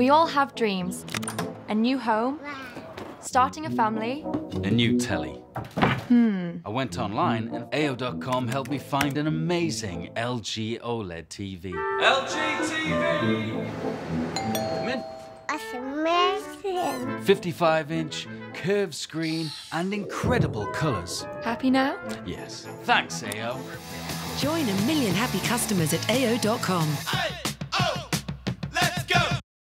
We all have dreams. A new home, starting a family. A new telly. Hmm. I went online and AO.com helped me find an amazing LG OLED TV. LG TV! Come in. That's amazing. 55 inch, curved screen, and incredible colours. Happy now? Yes. Thanks, AO. Join a million happy customers at AO.com. Hey!